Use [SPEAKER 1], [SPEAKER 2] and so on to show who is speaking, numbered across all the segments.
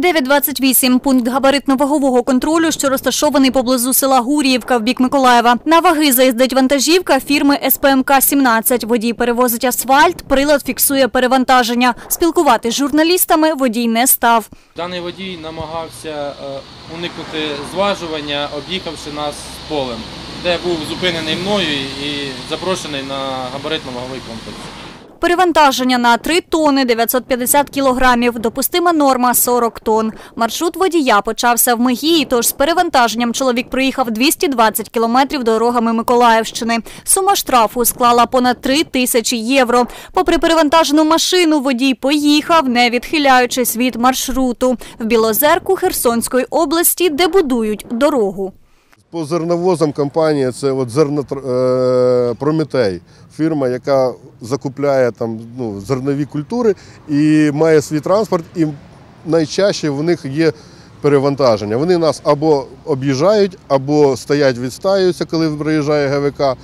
[SPEAKER 1] 928 – пункт габаритно-вагового контролю, що розташований поблизу села Гуріївка в бік Миколаєва. На ваги заїздить вантажівка фірми СПМК-17. Водій перевозить асфальт, прилад фіксує перевантаження. Спілкувати з журналістами водій не став.
[SPEAKER 2] Даний водій намагався е, уникнути зважування, об'їхавши нас полем, де був зупинений мною і запрошений на габаритно-ваговий комплекс.
[SPEAKER 1] Перевантаження на 3 тони 950 кілограмів. Допустима норма 40 тонн. Маршрут водія почався в Мегії, тож з перевантаженням чоловік проїхав 220 кілометрів дорогами Миколаївщини. Сума штрафу склала понад 3 тисячі євро. Попри перевантажену машину, водій поїхав, не відхиляючись від маршруту. В Білозерку Херсонської області, де будують дорогу.
[SPEAKER 3] По зерновозам компанія це от зерно е, Прометей, фірма, яка закупляє там ну, зернові культури і має свій транспорт, і найчаще в них є перевантаження. Вони нас або об'їжджають, або стоять, відстаюються, коли приїжджає ГВК.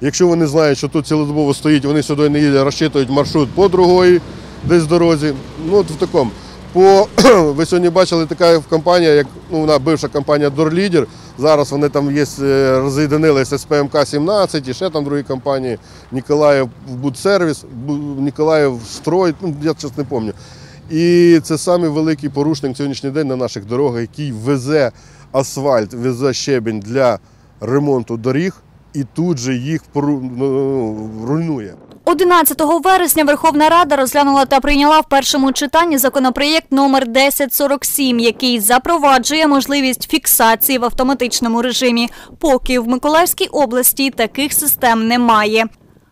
[SPEAKER 3] Якщо вони знають, що тут цілодобово стоїть, вони сюди не їдуть, розчитують маршрут по другої десь дорозі. Ну, от в такому. По, ви сьогодні бачили така компанія, як ну, вона бивша компанія Дорлідер. Зараз вони там є, е, роз'єдинилися з ПМК-17 і ще там другі компанії. Ніколаїв Будсервіс, Ніколаїв Строй, ну я чесно не пам'ятаю. І це самий великий порушник сьогоднішній день на наших дорогах, який везе асфальт, везе щебінь для ремонту доріг і тут же їх ну, руйнує.
[SPEAKER 1] 11 вересня Верховна Рада розглянула та прийняла в першому читанні законопроєкт номер 1047, який запроваджує можливість фіксації в автоматичному режимі. Поки в Миколаївській області таких систем немає.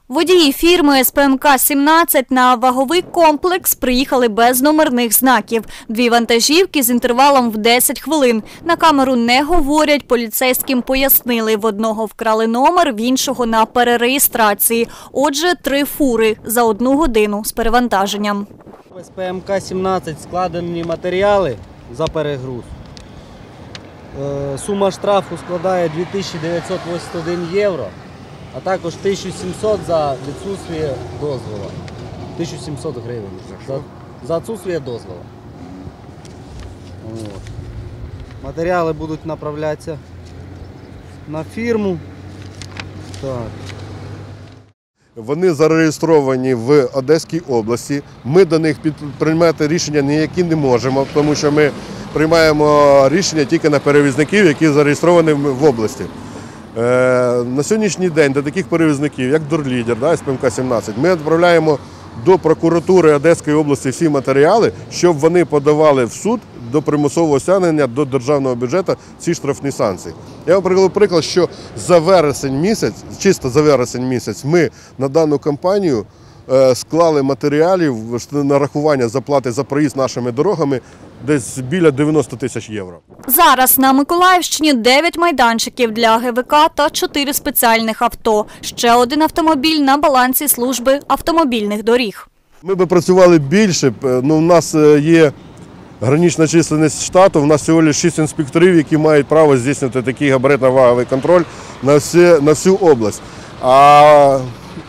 [SPEAKER 1] Водії фірми СПМК-17 на ваговий комплекс приїхали без номерних знаків. Дві вантажівки з інтервалом в 10 хвилин. На камеру не говорять, поліцейським пояснили. В одного вкрали номер, в іншого на перереєстрації. Отже, три фури за одну годину з перевантаженням.
[SPEAKER 4] З ПМК-17 складені матеріали за перегруз. Е, Сума штрафу складає 2981 євро, а також 1700 за відсутствие дозволу. 1700 гривень. За, за отсутствие дозволу. От. Матеріали будуть направлятися на фірму. Так.
[SPEAKER 3] Вони зареєстровані в Одеській області. Ми до них під- приймати рішення ніякі не можемо, тому що ми приймаємо рішення тільки на перевізників, які зареєстровані в області. Е, на сьогоднішній день до таких перевізників, як Дорлідер, да, СПМК-17, ми відправляємо до прокуратури Одеської області всі матеріали, щоб вони подавали в суд до примусового стягнення до державного бюджету ці штрафні санкції. Я вам приклад, що за вересень місяць, чисто за вересень місяць, ми на дану кампанію склали матеріалів нарахування заплати за проїзд нашими дорогами десь біля 90 тисяч євро.
[SPEAKER 1] Зараз на Миколаївщині 9 майданчиків для ГВК та 4 спеціальних авто. Ще один автомобіль на балансі служби автомобільних доріг.
[SPEAKER 3] Ми би працювали більше, б, ну, у нас е, є гранична численність штату, у нас всього лише 6 інспекторів, які мають право здійснювати такий габаритно-ваговий контроль на, всю область. А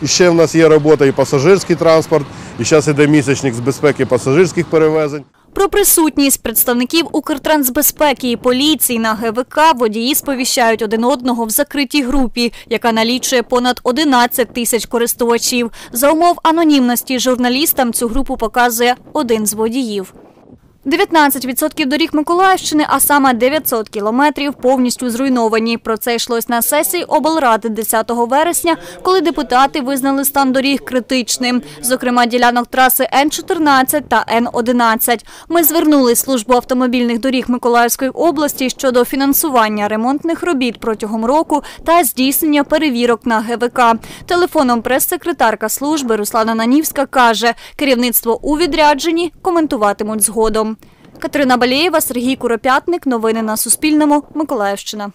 [SPEAKER 3] ще в нас є робота і пасажирський транспорт, і зараз йде місячник з безпеки пасажирських перевезень.
[SPEAKER 1] Про присутність представників Укртрансбезпеки і поліції на ГВК водії сповіщають один одного в закритій групі, яка налічує понад 11 тисяч користувачів. За умов анонімності журналістам цю групу показує один з водіїв. 19% доріг Миколаївщини, а саме 900 кілометрів, повністю зруйновані. Про це йшлось на сесії облради 10 вересня, коли депутати визнали стан доріг критичним. Зокрема, ділянок траси Н-14 та Н-11. Ми звернули службу автомобільних доріг Миколаївської області щодо фінансування ремонтних робіт протягом року та здійснення перевірок на ГВК. Телефоном прес-секретарка служби Руслана Нанівська каже, керівництво у відрядженні коментуватимуть згодом. Катерина Балєєва, Сергій Куропятник. Новини на Суспільному. Миколаївщина.